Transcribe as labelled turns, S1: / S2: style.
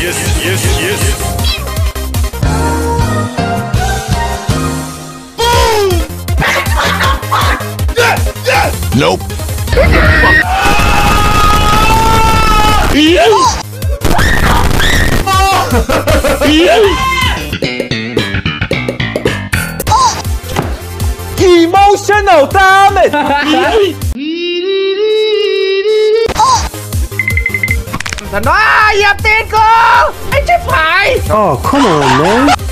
S1: yes, yes, yes. Boom! yes, yes! Nope. yes!
S2: Emotional damage!
S3: Thằng đó dập
S4: Oh come on man